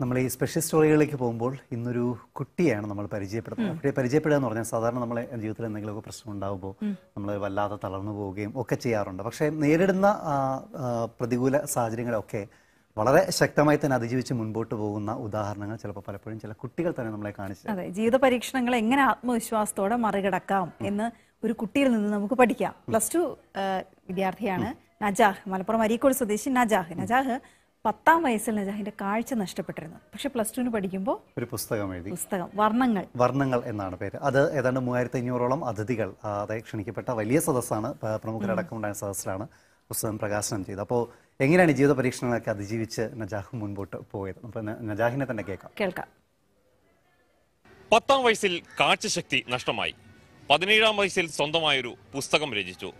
നമ്മൾ ഈ സ്പെഷ്യൽ സ്റ്റോറികളിലേക്ക് പോകുമ്പോൾ ഇന്നൊരു കുട്ടിയാണ് നമ്മൾ പരിചയപ്പെടുന്നത്. കുട്ടിയെ പരിചയപ്പെടുക എന്ന് പറഞ്ഞാൽ സാധാരണ നമ്മളെ ജീവിതത്തിൽ എന്തെങ്കിലുമൊക്കെ പ്രശ്നം ഉണ്ടാകുമ്പോൾ നമ്മൾ വല്ലാതെ തളർന്നു പോവുകയും ഒക്കെ ചെയ്യാറുണ്ട്. പക്ഷേ നേരിടുന്ന പ്രതികൂല സാഹചര്യങ്ങളൊക്കെ വളരെ ശക്തമായി തന്നെ അതിജീവിച്ച് മുൻപോട്ട് പോകുന്ന ഉദാഹരണങ്ങൾ ചിലപ്പോൾ പലപ്പോഴും ചില കുട്ടികൾ തന്നെ നമ്മളെ കാണിച്ചു അതെ ജീവിത പരീക്ഷണങ്ങൾ എങ്ങനെ ആത്മവിശ്വാസത്തോടെ മറികടക്കാം എന്ന് ഒരു കുട്ടിയിൽ നിന്ന് നമുക്ക് പഠിക്കാം. പ്ലസ് ടു വിദ്യാർത്ഥിയാണ് നജാഹ്. മലപ്പുറം അരീക്കോട് സ്വദേശി നജാഹ്. നജാഹ് പത്താം വയസ്സിൽ നജാഹിന്റെ കാഴ്ച നഷ്ടപ്പെട്ടിരുന്നു. പക്ഷെ പ്ലസ് ടുവിന് പഠിക്കുമ്പോൾ ഒരു പുസ്തകം എഴുതി. പുസ്തകം വർണങ്ങൾ. വർണങ്ങൾ എന്നാണ് പേര്. അത് ഏതാണ്ട് മൂവായിരത്തി അഞ്ഞൂറോളം അതിഥികൾ അതായത് ക്ഷണിക്കപ്പെട്ട വലിയ സദസ്സാണ് പ്രമുഖരടക്കം പ്രമുഖരടക്കമുണ്ടായ സദസ്സിലാണ് പുസ്തകം പ്രകാശനം ചെയ്തത്. അപ്പോൾ എങ്ങനെയാണ് ജീവിത പരീക്ഷണങ്ങളൊക്കെ അതിജീവിച്ച് നജാഹ് മുൻപോട്ട് പോയത്? അപ്പോൾ നജാഹിനെ തന്നെ കേൾക്കാം. കേൾക്കാം. പത്താം വയസ്സിൽ കാഴ്ചശക്തി നഷ്ടമായി. പതിനേഴാം വയസ്സിൽ സ്വന്തമായൊരു പുസ്തകം രചിച്ചു.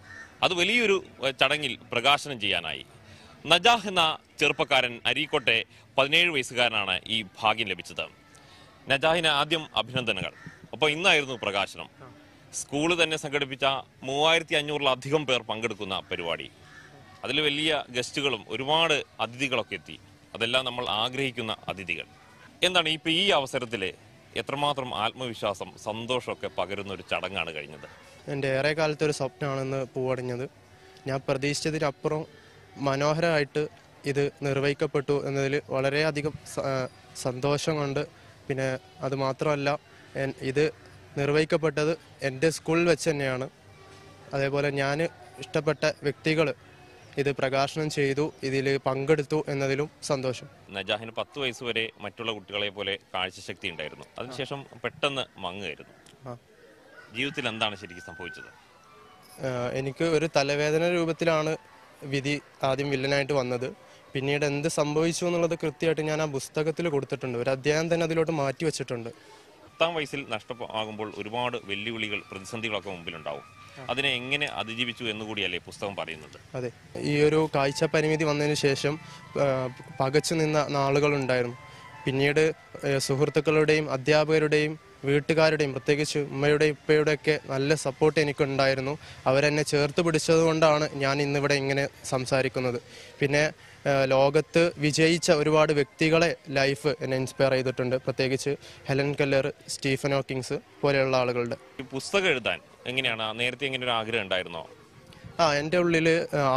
അത് വലിയൊരു ചടങ്ങിൽ പ്രകാശനം ചെയ്യാനായി. നജാഹ് എന്ന ചെറുപ്പക്കാരൻ അരീക്കോട്ടെ പതിനേഴ് വയസ്സുകാരനാണ് ഈ ഭാഗ്യം ലഭിച്ചത്. നജാഹിന് ആദ്യം അഭിനന്ദനങ്ങൾ. അപ്പോൾ ഇന്നായിരുന്നു പ്രകാശനം. സ്കൂൾ തന്നെ സംഘടിപ്പിച്ച മൂവായിരത്തി അഞ്ഞൂറിലധികം പേർ പങ്കെടുക്കുന്ന പരിപാടി. അതിൽ വലിയ ഗസ്റ്റുകളും ഒരുപാട് അതിഥികളൊക്കെ എത്തി. അതെല്ലാം നമ്മൾ ആഗ്രഹിക്കുന്ന അതിഥികൾ. എന്താണ് ഇപ്പൊ ഈ അവസരത്തിൽ എത്രമാത്രം ആത്മവിശ്വാസം സന്തോഷമൊക്കെ പകരുന്ന ഒരു ചടങ്ങാണ് കഴിഞ്ഞത്? എന്റെ ഏറെ കാലത്തെ ഒരു സ്വപ്നമാണെന്ന് പൂവടഞ്ഞത്. ഞാൻ പ്രതീക്ഷിച്ചതിനപ്പുറം മനോഹരമായിട്ട് ഇത് നിർവഹിക്കപ്പെട്ടു എന്നതിൽ വളരെയധികം സന്തോഷമുണ്ട്. പിന്നെ അതുമാത്രമല്ല ഇത് നിർവഹിക്കപ്പെട്ടത് എന്റെ സ്കൂളിൽ വെച്ച് തന്നെയാണ്. അതേപോലെ ഞാൻ ഇഷ്ടപ്പെട്ട വ്യക്തികൾ ഇത് പ്രകാശനം ചെയ്തു ഇതിൽ പങ്കെടുത്തു എന്നതിലും സന്തോഷം. നജാഹിന് പത്ത് വയസ്സ് വരെ മറ്റുള്ള കുട്ടികളെ പോലെ കാഴ്ചശക്തി ഉണ്ടായിരുന്നു. അതിനുശേഷം പെട്ടെന്ന് മങ്ങുകയായിരുന്നു. ജീവിതത്തിൽ എന്താണ് ശരിക്കും സംഭവിച്ചത്? എനിക്ക് ഒരു തലവേദന രൂപത്തിലാണ് വിധി ആദ്യം വില്ലനായിട്ട് വന്നത്. പിന്നീട് എന്ത് സംഭവിച്ചു എന്നുള്ളത് കൃത്യമായിട്ട് ഞാൻ ആ പുസ്തകത്തിൽ കൊടുത്തിട്ടുണ്ട്. ഒരു അധ്യായം തന്നെ അതിലോട്ട് മാറ്റി വെച്ചിട്ടുണ്ട്. പത്താം വയസ്സിൽ നഷ്ടമാകുമ്പോൾ ഒരുപാട് വെല്ലുവിളികൾ പ്രതിസന്ധികളൊക്കെ മുമ്പിലുണ്ടാവും. അതിനെ എങ്ങനെ അതിജീവിച്ചു എന്നുകൂടിയല്ലേ പുസ്തകം പറയുന്നത്? അതെ. ഈ ഒരു കാഴ്ച പരിമിതി വന്നതിന് ശേഷം പകച്ചു നിന്ന നാളുകളുണ്ടായിരുന്നു. പിന്നീട് സുഹൃത്തുക്കളുടെയും അധ്യാപകരുടെയും വീട്ടുകാരുടെയും പ്രത്യേകിച്ച് ഉമ്മയുടെയും ഉപ്പയുടെയൊക്കെ നല്ല സപ്പോർട്ട് എനിക്കുണ്ടായിരുന്നു. അവരെന്നെ ചേർത്ത് പിടിച്ചത് കൊണ്ടാണ് ഞാൻ ഇന്നിവിടെ ഇങ്ങനെ സംസാരിക്കുന്നത്. പിന്നെ ലോകത്ത് വിജയിച്ച ഒരുപാട് വ്യക്തികളെ ലൈഫ് എന്നെ ഇൻസ്പയർ ചെയ്തിട്ടുണ്ട്. പ്രത്യേകിച്ച് ഹെലൻ കല്ലർ സ്റ്റീഫൻ ഹോക്കിങ്സ് പോലെയുള്ള ആളുകളുടെ. പുസ്തകം എഴുതാൻ എങ്ങനെയാണ്? നേരത്തെ എങ്ങനെ ഒരു ആഗ്രഹം ഉണ്ടായിരുന്നോ? ആ എന്റെ ഉള്ളിൽ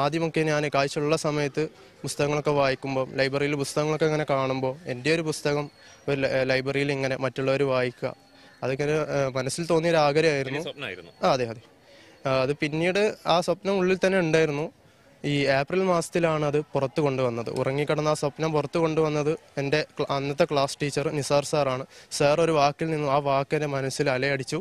ആദ്യമൊക്കെ ഞാൻ കാഴ്ചയുള്ള സമയത്ത് പുസ്തകങ്ങളൊക്കെ വായിക്കുമ്പോൾ ലൈബ്രറിയിൽ പുസ്തകങ്ങളൊക്കെ ഇങ്ങനെ കാണുമ്പോൾ എന്റെ ഒരു പുസ്തകം ഒരു ലൈബ്രറിയിൽ ഇങ്ങനെ മറ്റുള്ളവർ വായിക്കുക. അതൊക്കെ ഒരു, മനസ്സിൽ തോന്നിയ ഒരു ആഗ്രഹമായിരുന്നു ആ അതെ അതെ. അത് പിന്നീട് ആ സ്വപ്നം ഉള്ളിൽ തന്നെ ഉണ്ടായിരുന്നു. ഈ ഏപ്രിൽ മാസത്തിലാണ് അത് പുറത്തു കൊണ്ടുവന്നത്. ഉറങ്ങിക്കിടന്ന ആ സ്വപ്നം പുറത്തു കൊണ്ടുവന്നത് എന്റെ അന്നത്തെ ക്ലാസ് ടീച്ചർ നിസാർ സാറാണ്. സാർ ഒരു വാക്കിൽ നിന്നും ആ വാക്ക് എന്റെ മനസ്സിൽ അലയടിച്ചു.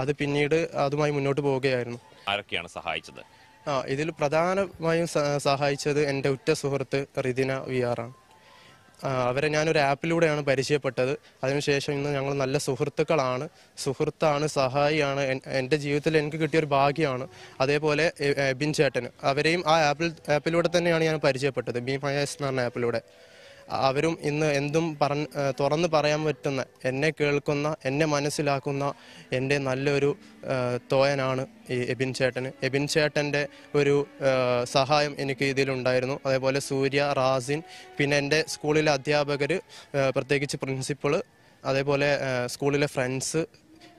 അത് പിന്നീട് അതുമായി മുന്നോട്ട് പോവുകയായിരുന്നു. ആരൊക്കെയാണ് സഹായിച്ചത്? ആ ഇതിൽ പ്രധാനമായും സഹായിച്ചത് എന്റെ ഉറ്റ സുഹൃത്ത് റിദിന വി ആറാണ്. അവരെ ഞാനൊരു ആപ്പിലൂടെയാണ് പരിചയപ്പെട്ടത്. അതിനുശേഷം ഇന്ന് ഞങ്ങൾ നല്ല സുഹൃത്തുക്കളാണ്. സുഹൃത്താണ് സഹായിയാണ്. എന്റെ ജീവിതത്തിൽ എനിക്ക് കിട്ടിയൊരു ഭാഗ്യമാണ്. അതേപോലെ എബിൻ ചേട്ടന് അവരെയും ആ ആപ്പിൽ ആപ്പിലൂടെ തന്നെയാണ് ഞാൻ പരിചയപ്പെട്ടത്. ബി മയസ് എന്ന് പറഞ്ഞ ആപ്പിലൂടെ. അവരും ഇന്ന് എന്തും പറഞ്ഞ് തുറന്ന് പറയാൻ പറ്റുന്ന എന്നെ കേൾക്കുന്ന എന്നെ മനസ്സിലാക്കുന്ന എന്റെ നല്ലൊരു തോയനാണ് ഈ എബിൻ ചേട്ടന് എബിൻ ചേട്ടന്റെ ഒരു സഹായം എനിക്ക് ഇതിലുണ്ടായിരുന്നു. അതേപോലെ സൂര്യ റാസിൻ പിന്നെ എന്റെ സ്കൂളിലെ അധ്യാപകർ പ്രത്യേകിച്ച് പ്രിൻസിപ്പൾ അതേപോലെ സ്കൂളിലെ ഫ്രണ്ട്സ്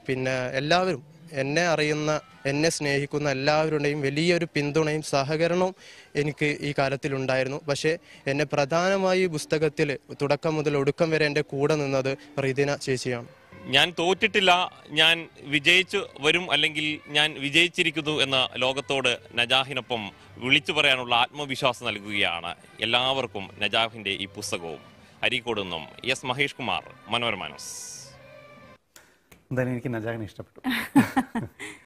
പിന്നെ എല്ലാവരും എന്നെ അറിയുന്ന എന്നെ സ്നേഹിക്കുന്ന എല്ലാവരുടെയും വലിയൊരു പിന്തുണയും സഹകരണവും എനിക്ക് ഈ കാലത്തിലുണ്ടായിരുന്നു. പക്ഷേ എന്നെ പ്രധാനമായി പുസ്തകത്തിൽ തുടക്കം മുതൽ ഒടുക്കം വരെ എന്റെ കൂടെ നിന്നത് റീദിന ചേച്ചിയാണ്. ഞാൻ തോറ്റിട്ടില്ല ഞാൻ വിജയിച്ചു വരും അല്ലെങ്കിൽ ഞാൻ വിജയിച്ചിരിക്കുന്നു എന്ന ലോകത്തോട് നജാഹിനൊപ്പം വിളിച്ചു പറയാനുള്ള ആത്മവിശ്വാസം നൽകുകയാണ് എല്ലാവർക്കും നജാഹിന്റെ ഈ പുസ്തകവും. അരീക്കോട് നിന്നും എസ് മഹേഷ് കുമാർ മനോരമ ന്യൂസ്. എന്തായാലും എനിക്ക് നജാഹിനെ ഇഷ്ടപ്പെട്ടു.